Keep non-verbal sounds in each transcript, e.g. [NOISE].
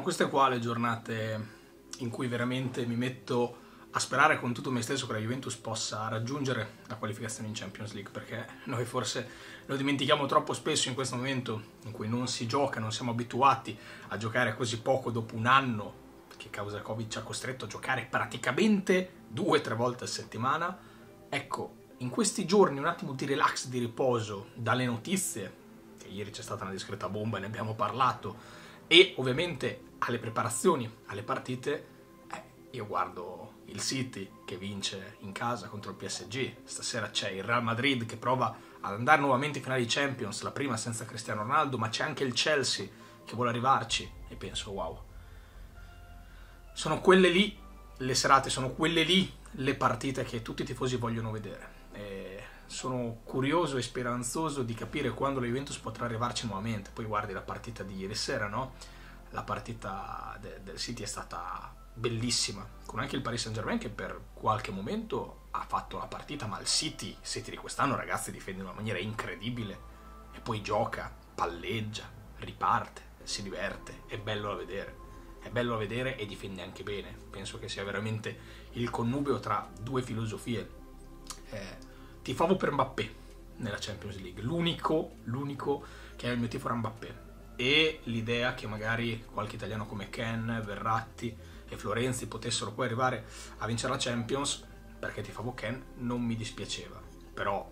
sono queste qua le giornate in cui veramente mi metto a sperare con tutto me stesso che la Juventus possa raggiungere la qualificazione in Champions League, perché noi forse lo dimentichiamo troppo spesso in questo momento in cui non si gioca, non siamo abituati a giocare così poco dopo un anno, che causa Covid ci ha costretto a giocare praticamente due o tre volte a settimana. Ecco, in questi giorni un attimo di relax, di riposo, dalle notizie, che ieri c'è stata una discreta bomba e ne abbiamo parlato, e ovviamente alle preparazioni, alle partite, eh, io guardo il City che vince in casa contro il PSG, stasera c'è il Real Madrid che prova ad andare nuovamente in finale di Champions, la prima senza Cristiano Ronaldo, ma c'è anche il Chelsea che vuole arrivarci e penso wow. Sono quelle lì le serate, sono quelle lì le partite che tutti i tifosi vogliono vedere. Sono curioso e speranzoso di capire quando la Juventus potrà arrivarci nuovamente. Poi guardi la partita di ieri sera, no? La partita de- del City è stata bellissima, con anche il Paris Saint Germain che per qualche momento ha fatto la partita, ma il City, City di quest'anno ragazzi difende in una maniera incredibile e poi gioca, palleggia, riparte, si diverte, è bello da vedere, è bello da vedere e difende anche bene, penso che sia veramente il connubio tra due filosofie. Eh, tifavo per Mbappé nella Champions League, l'unico, l'unico che è il mio tifo era Mbappé. E l'idea che magari qualche italiano come Ken, Verratti e Florenzi potessero poi arrivare a vincere la Champions perché tifavo Ken non mi dispiaceva. Però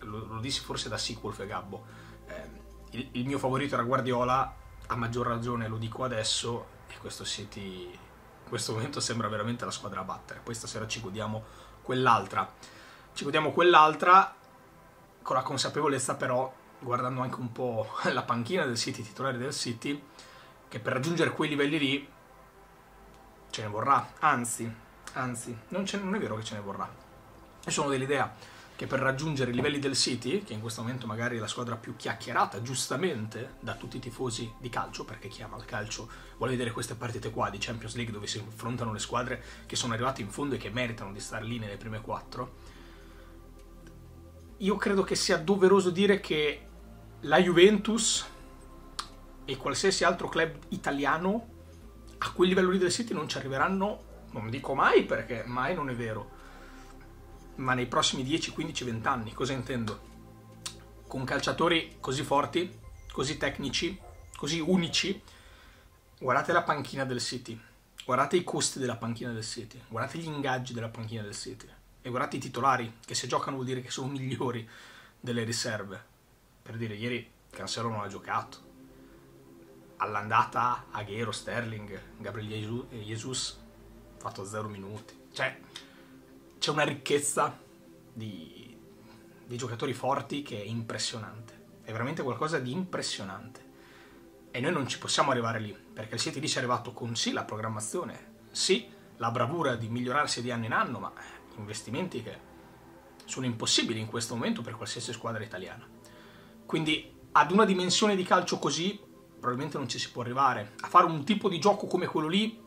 lo, lo dissi forse da Sequolf e Gabbo eh, il, il, mio favorito era Guardiola a maggior ragione lo dico adesso e questo City in questo momento sembra veramente la squadra a battere. Poi stasera ci godiamo quell'altra ci godiamo quell'altra con la consapevolezza però guardando anche un po' [LAUGHS] la panchina del City, i titolari del City, che per raggiungere quei livelli lì ce ne vorrà, anzi, anzi, non, non è vero che ce ne vorrà. Io sono dell'idea che per raggiungere i livelli del City, che in questo momento magari è la squadra più chiacchierata, giustamente, da tutti i tifosi di calcio, perché chi ama il calcio vuole vedere queste partite qua di Champions League dove si affrontano le squadre che sono arrivate in fondo e che meritano di stare lì nelle prime quattro, io credo che sia doveroso dire che la Juventus e qualsiasi altro club italiano a quel livello lì del City non ci arriveranno, non dico mai perché mai non è vero, ma nei prossimi 10, 15, 20 anni. Cosa intendo? Con calciatori così forti, così tecnici, così unici, guardate la panchina del City, guardate i costi della panchina del City, guardate gli ingaggi della panchina del City e guardate i titolari, che se giocano vuol dire che sono migliori delle riserve per dire, ieri Cancelo non ha giocato. All'andata Aguero, Sterling, Gabriel Jesus, fatto 0 minuti. Cioè, c'è una ricchezza di, di giocatori forti che è impressionante. È veramente qualcosa di impressionante. E noi non ci possiamo arrivare lì, perché il City lì ci è arrivato con sì la programmazione, sì la bravura di migliorarsi di anno in anno, ma investimenti che sono impossibili in questo momento per qualsiasi squadra italiana. Quindi ad una dimensione di calcio così probabilmente non ci si può arrivare. A fare un tipo di gioco come quello lì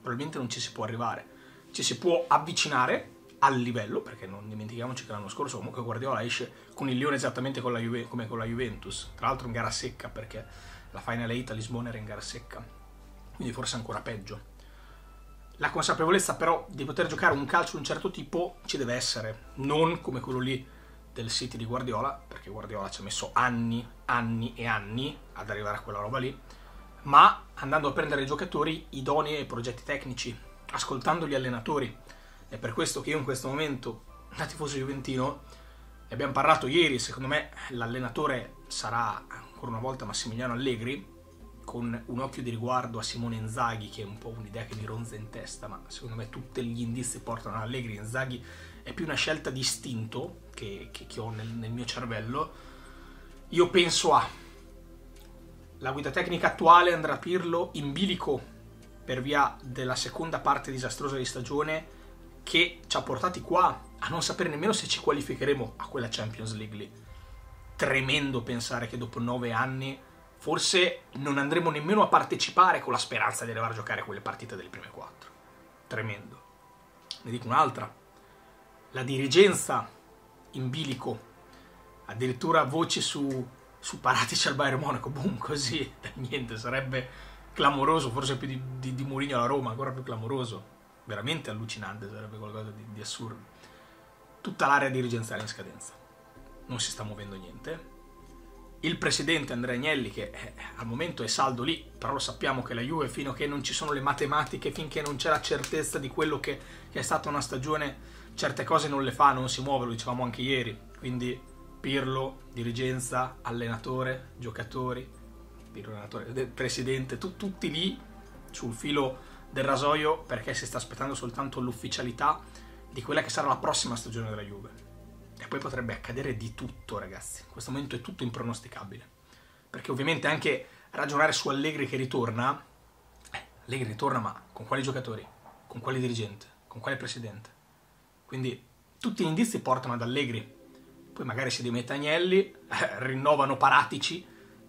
probabilmente non ci si può arrivare. Ci si può avvicinare al livello, perché non dimentichiamoci che l'anno scorso comunque Guardiola esce con il Lione esattamente con Juve, come con la Juventus, tra l'altro in gara secca perché la Final 8 a Lisbona era in gara secca, quindi forse ancora peggio. La consapevolezza però di poter giocare un calcio di un certo tipo ci deve essere, non come quello lì del City di Guardiola, perché Guardiola ci ha messo anni, anni e anni ad arrivare a quella roba lì, ma andando a prendere i giocatori idonei ai progetti tecnici, ascoltando gli allenatori. È per questo che io in questo momento, da tifoso juventino, ne abbiamo parlato ieri, secondo me l'allenatore sarà ancora una volta Massimiliano Allegri, con un occhio di riguardo a Simone Inzaghi, che è un po' un'idea che mi ronza in testa, ma secondo me tutti gli indizi portano a Allegri. Inzaghi è più una scelta di istinto che, che, che ho nel, nel mio cervello. Io penso a la guida tecnica attuale Andrea Pirlo in bilico per via della seconda parte disastrosa di stagione che ci ha portati qua a non sapere nemmeno se ci qualificheremo a quella Champions League lì. Tremendo pensare che dopo nove anni forse non andremo nemmeno a partecipare con la speranza di arrivare a giocare quelle partite delle prime quattro. Tremendo. Ne dico un'altra. La dirigenza in bilico, addirittura voci su, su Paratici al Bayern Monaco, boom, così, [LAUGHS] niente, sarebbe clamoroso, forse più di, di, di Mourinho alla Roma, ancora più clamoroso. Veramente allucinante, sarebbe qualcosa di, di assurdo. Tutta l'area dirigenziale in scadenza. Non si sta muovendo niente. Il presidente Andrea Agnelli, che eh, al momento è saldo lì, però lo sappiamo che la Juve, fino a che non ci sono le matematiche, finché non c'è la certezza di quello che, che è stata una stagione, certe cose non le fa, non si muove, lo dicevamo anche ieri. Quindi Pirlo, dirigenza, allenatore, giocatori, Pirlo, allenatore, presidente, tu, tutti lì sul filo del rasoio perché si sta aspettando soltanto l'ufficialità di quella che sarà la prossima stagione della Juve. E poi potrebbe accadere di tutto, ragazzi. In questo momento è tutto impronosticabile. Perché ovviamente anche ragionare su Allegri che ritorna, eh, Allegri ritorna ma con quali giocatori? Con quale dirigente? Con quale presidente? Quindi tutti gli indizi portano ad Allegri. Poi magari si dimette Agnelli, eh, [LAUGHS] rinnovano Paratici,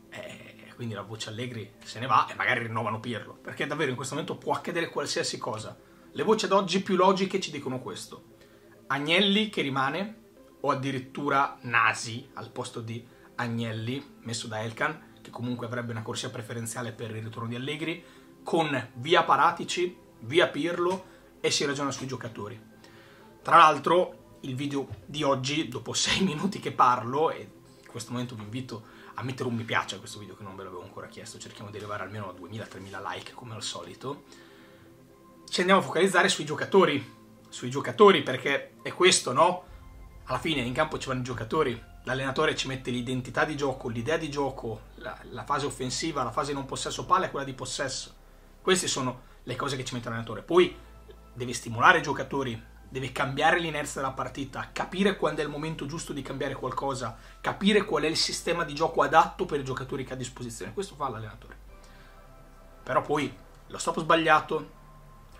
eh, quindi la voce Allegri se ne va e magari rinnovano Pirlo. Perché davvero in questo momento può accadere qualsiasi cosa. Le voci ad oggi più logiche ci dicono questo. Agnelli che rimane, o addirittura Nasi al posto di Agnelli, messo da Elkan, che comunque avrebbe una corsia preferenziale per il ritorno di Allegri, con via Paratici, via Pirlo e si ragiona sui giocatori. Tra l'altro, il video di oggi, dopo 6 [LAUGHS] minuti che parlo, e in questo momento vi invito a mettere un mi piace a questo video che non ve l'avevo ancora chiesto, cerchiamo di arrivare almeno a 2000-3000 like come al solito, ci andiamo a focalizzare sui giocatori, sui giocatori perché è questo, no? Alla fine in campo ci vanno i giocatori, l'allenatore ci mette l'identità di gioco, l'idea di gioco, la, la fase offensiva, la fase non possesso palla e quella di possesso. Queste sono le cose che ci mette l'allenatore. Poi deve stimolare i giocatori, deve cambiare l'inerzia della partita, capire quando è il momento giusto di cambiare qualcosa, capire qual è il sistema di gioco adatto per i giocatori che ha a disposizione. Questo fa l'allenatore. Però poi lo stop sbagliato,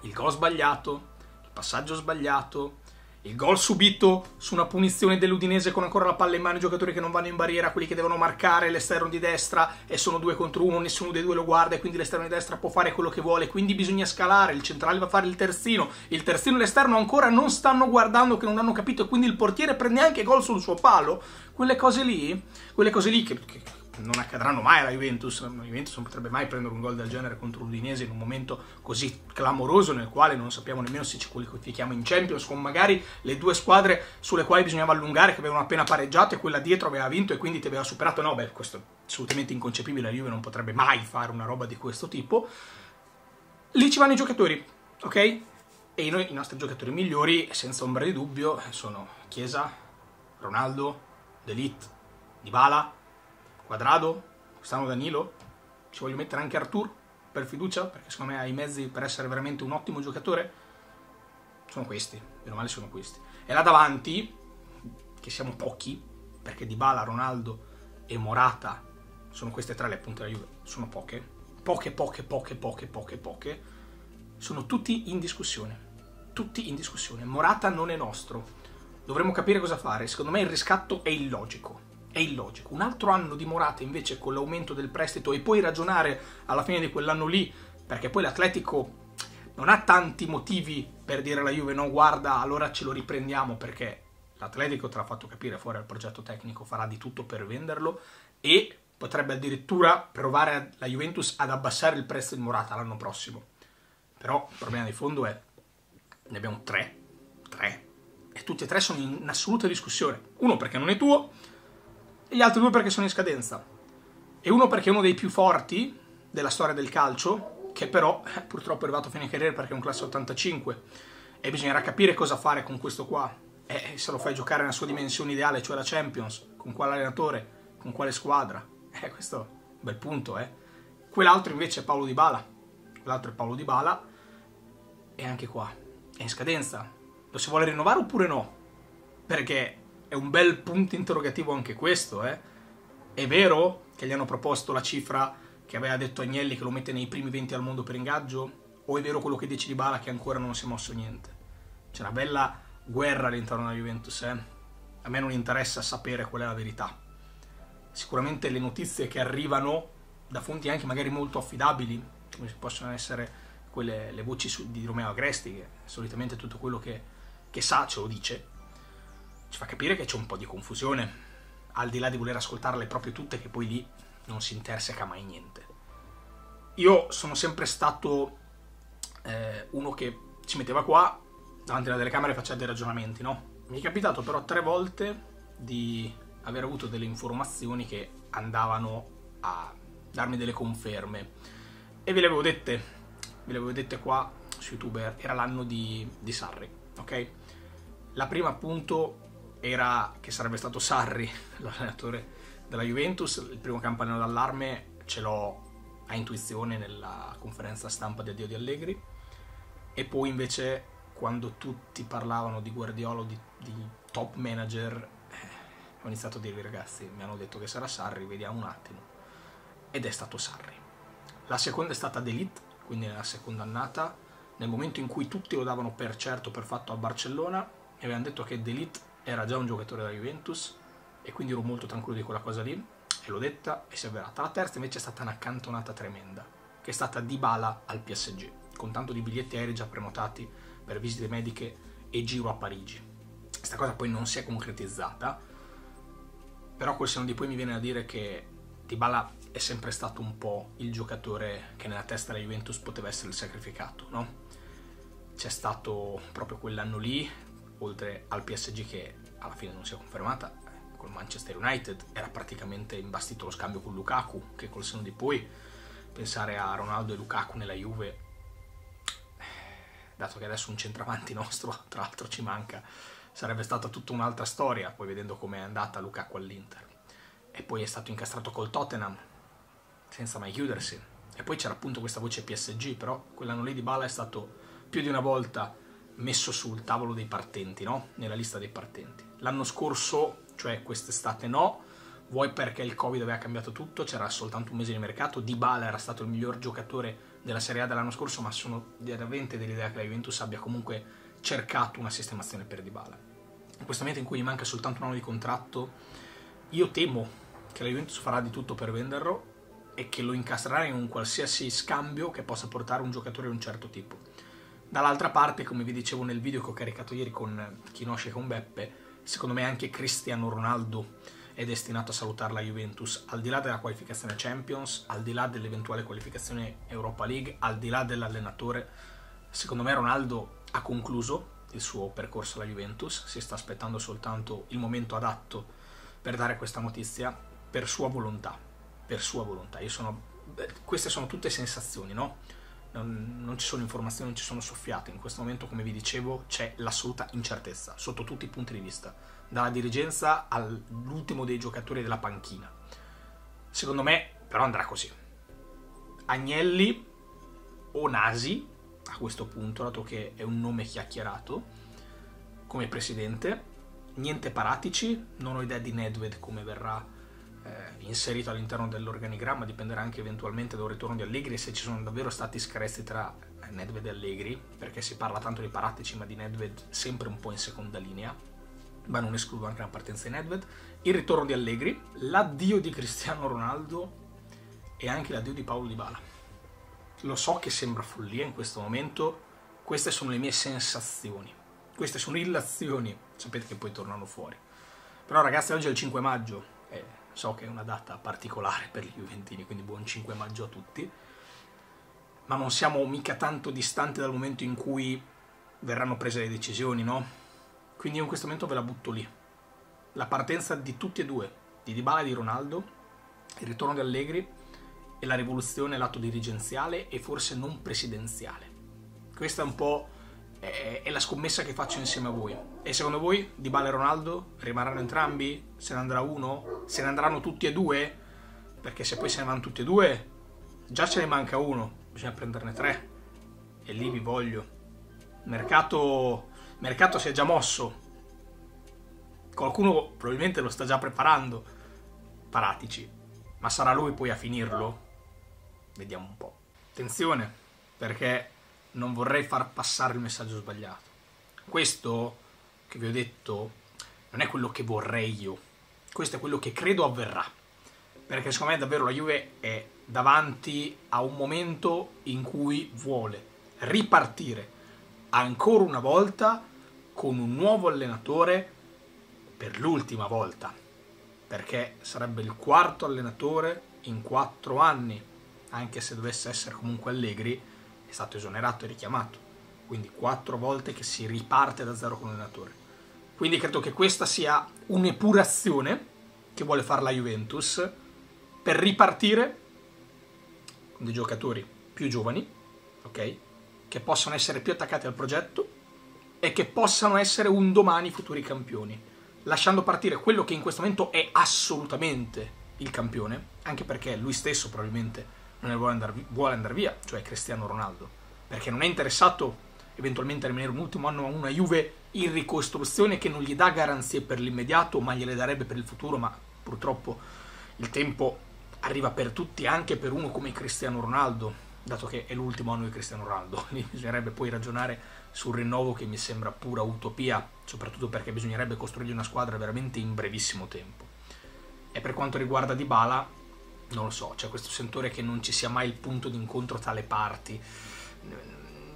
il gol sbagliato, il passaggio sbagliato, il gol subito su una punizione dell'Udinese con ancora la palla in mano i giocatori che non vanno in barriera, quelli che devono marcare l'esterno di destra e sono due contro uno, nessuno dei due lo guarda e quindi l'esterno di destra può fare quello che vuole, quindi bisogna scalare, il centrale va a fare il terzino, il terzino e l'esterno ancora non stanno guardando che non hanno capito e quindi il portiere prende anche gol sul suo palo, quelle cose lì, quelle cose lì che, che non accadranno mai alla Juventus. La Juventus non potrebbe mai prendere un gol del genere contro l'Udinese in un momento così clamoroso nel quale non sappiamo nemmeno se ci qualifichiamo in Champions, con magari le due squadre sulle quali bisognava allungare, che avevano appena pareggiato e quella dietro aveva vinto e quindi ti aveva superato. No, beh, questo è assolutamente inconcepibile. La Juve non potrebbe mai fare una roba di questo tipo. Lì ci vanno i giocatori, ok? E noi, i nostri giocatori migliori, senza ombra di dubbio, sono Chiesa, Ronaldo, D'Elite, Dybala, Quadrado, quest'anno Danilo, ci voglio mettere anche Artur per fiducia, perché secondo me ha i mezzi per essere veramente un ottimo giocatore. Sono questi, meno male sono questi. E là davanti, che siamo pochi, perché Dybala, Ronaldo e Morata sono queste tre le punte della Juve, sono poche, poche, poche, poche, poche, poche, poche, sono tutti in discussione. Tutti in discussione. Morata non è nostro. Dovremmo capire cosa fare. Secondo me il riscatto è illogico è illogico. Un altro anno di Morata invece con l'aumento del prestito e poi ragionare alla fine di quell'anno lì, perché poi l'Atletico non ha tanti motivi per dire alla Juve no guarda allora ce lo riprendiamo perché l'Atletico te l'ha fatto capire fuori al progetto tecnico, farà di tutto per venderlo e potrebbe addirittura provare la Juventus ad abbassare il prezzo di Morata l'anno prossimo. Però il problema di fondo è ne abbiamo tre, tre, e tutti e tre sono in assoluta discussione. Uno perché non è tuo, e gli altri due perché sono in scadenza. E uno perché è uno dei più forti della storia del calcio, che però eh, purtroppo è arrivato a fine carriera perché è un classe 85 e bisognerà capire cosa fare con questo qua. E se lo fai giocare nella sua dimensione ideale, cioè la Champions, con quale allenatore, con quale squadra. Eh, questo è un bel punto, eh. Quell'altro invece è Paolo Di Bala. Quell'altro è Paolo Di Bala. E anche qua è in scadenza. Lo si vuole rinnovare oppure no? Perché è un bel punto interrogativo anche questo, eh. È vero che gli hanno proposto la cifra che aveva detto Agnelli che lo mette nei primi 20 al mondo per ingaggio? O è vero quello che dice di Bala che ancora non si è mosso niente? C'è una bella guerra all'interno della Juventus, eh. A me non interessa sapere qual è la verità. Sicuramente le notizie che arrivano da fonti anche magari molto affidabili, come possono essere quelle, le voci di Romeo Agresti, che solitamente tutto quello che, che sa ce lo dice, ci fa capire che c'è un po' di confusione, al di là di voler ascoltarle proprio tutte, che poi lì non si interseca mai niente. io sono sempre stato eh, uno che ci metteva qua davanti alla telecamera e faceva dei ragionamenti, no? Mi è capitato però tre volte di aver avuto delle informazioni che andavano a darmi delle conferme e ve le avevo dette, ve le avevo dette qua su YouTube, era l'anno di, di Sarri, ok? La prima appunto era che sarebbe stato Sarri [LAUGHS] l'allenatore della Juventus, il primo campanello d'allarme ce l'ho a intuizione nella conferenza stampa di addio di Allegri e poi invece quando tutti parlavano di Guardiola, di, di top manager, eh, ho iniziato a dirvi ragazzi, mi hanno detto che sarà Sarri, vediamo un attimo. Ed è stato Sarri. La seconda è stata D'Elite, quindi nella seconda annata, nel momento in cui tutti lo davano per certo, per fatto a Barcellona, e avevano detto che D'Elite era già un giocatore della Juventus, e quindi ero molto tranquillo di quella cosa lì, e l'ho detta e si è avverata. La terza invece è stata un'accantonata tremenda, che è stata Dybala al PSG, con tanto di biglietti aerei già prenotati per visite mediche e giro a Parigi. Questa cosa poi non si è concretizzata, però col seno di poi mi viene a dire che Dybala è sempre stato un po' il giocatore che nella testa della Juventus poteva essere il sacrificato, no? C'è stato proprio quell'anno lì, oltre al PSG che alla fine non si è confermata, col Manchester United era praticamente imbastito lo scambio con Lukaku, che col seno di poi pensare a Ronaldo e Lukaku nella Juve dato che adesso un centravanti [LAUGHS] nostro, tra l'altro ci manca, sarebbe stata tutta un'altra storia, poi vedendo com'è andata Lukaku all'Inter. E poi è stato incastrato col Tottenham, senza mai chiudersi. E poi c'era appunto questa voce PSG, però quell'anno lì di Bala è stato più di una volta messo sul tavolo dei partenti, no? Nella lista dei partenti. L'anno scorso, cioè quest'estate no, vuoi perché il Covid aveva cambiato tutto, c'era soltanto un mese di mercato, Di Bala era stato il miglior giocatore della Serie A dell'anno scorso, ma sono veramente dell'idea che la Juventus abbia comunque cercato una sistemazione per Dybala. In questo momento in cui gli manca soltanto un anno di contratto, io temo che la Juventus farà di tutto per venderlo e che lo incastrerà in un qualsiasi scambio che possa portare un giocatore di un certo tipo. Dall'altra parte, come vi dicevo nel video che ho caricato ieri con Chinosce e con Beppe, secondo me anche Cristiano Ronaldo è destinato a salutare la Juventus, al di là della qualificazione Champions, al di là dell'eventuale qualificazione Europa League, al di là dell'allenatore. Secondo me Ronaldo ha concluso il suo percorso alla Juventus, si sta aspettando soltanto il momento adatto per dare questa notizia per sua volontà, per sua volontà. Sono, queste sono tutte sensazioni, no? Non, non, ci sono informazioni, non ci sono soffiate. In questo momento, come vi dicevo, c'è l'assoluta incertezza sotto tutti i punti di vista dalla dirigenza all'ultimo dei giocatori della panchina. Secondo me, però, andrà così. Agnelli o Nasi, a questo punto, dato che è un nome chiacchierato, come presidente. Niente Paratici, non ho idea di Nedved come verrà eh, inserito all'interno dell'organigramma, dipenderà anche eventualmente da un ritorno di Allegri se ci sono davvero stati screzi tra Nedved e Allegri, perché si parla tanto di Paratici ma di Nedved sempre un po' in seconda linea ma non escludo anche la partenza di Nedved, il ritorno di Allegri, l'addio di Cristiano Ronaldo e anche l'addio di Paolo Di Bala. Lo so che sembra follia in questo momento, queste sono le mie sensazioni, queste sono illazioni, sapete che poi tornano fuori. Però ragazzi oggi è il 5 maggio, e so che è una data particolare per gli Juventini, quindi buon 5 maggio a tutti, ma non siamo mica tanto distanti dal momento in cui verranno prese le decisioni, no? Quindi io in questo momento ve la butto lì. La partenza di tutti e due, di Dybala e di Ronaldo, il ritorno di Allegri e la rivoluzione lato dirigenziale e forse non presidenziale. Questa è un po' è, è la scommessa che faccio insieme a voi. E secondo voi Dybala e Ronaldo rimarranno entrambi? Se ne andrà uno? Se ne andranno tutti e due? Perché se poi se ne vanno tutti e due, già ce ne manca uno, bisogna prenderne tre. E lì vi voglio. Mercato il mercato si è già mosso. Qualcuno probabilmente lo sta già preparando. Paratici. Ma sarà lui poi a finirlo? Vediamo un po'. Attenzione, perché non vorrei far passare il messaggio sbagliato. Questo che vi ho detto non è quello che vorrei io. Questo è quello che credo avverrà. Perché secondo me davvero la Juve è davanti a un momento in cui vuole ripartire ancora una volta con un nuovo allenatore per l'ultima volta, perché sarebbe il quarto allenatore in quattro anni anche se dovesse essere comunque Allegri, è stato esonerato e richiamato. Quindi quattro volte che si riparte da zero con l'allenatore. Quindi credo che questa sia un'epurazione che vuole fare la Juventus per ripartire con dei giocatori più giovani, ok? Che possano essere più attaccati al progetto e che possano essere un domani futuri campioni, lasciando partire quello che in questo momento è assolutamente il campione, anche perché lui stesso probabilmente non vuole andare, vuole andare via, cioè Cristiano Ronaldo, perché non è interessato eventualmente a rimanere un ultimo anno a una Juve in ricostruzione che non gli dà garanzie per l'immediato, ma gliele darebbe per il futuro, ma purtroppo il tempo arriva per tutti, anche per uno come Cristiano Ronaldo, dato che è l'ultimo anno di Cristiano Ronaldo, [LAUGHS] quindi bisognerebbe poi ragionare sul rinnovo che mi sembra pura utopia, soprattutto perché bisognerebbe costruire una squadra veramente in brevissimo tempo. E per quanto riguarda Dybala, non lo so, c'è questo sentore che non ci sia mai il punto d'incontro tra le parti.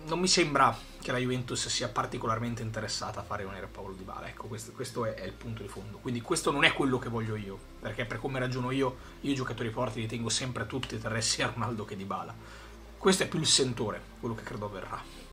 Non mi sembra che la Juventus sia particolarmente interessata a fare a Paolo Di Bala. Ecco, questo, questo è, è, il punto di fondo. Quindi questo non è quello che voglio io, perché per come ragiono io, io i giocatori forti li tengo sempre tutti, tra sia Ronaldo che Di Bala. Questo è più il sentore, quello che credo avverrà.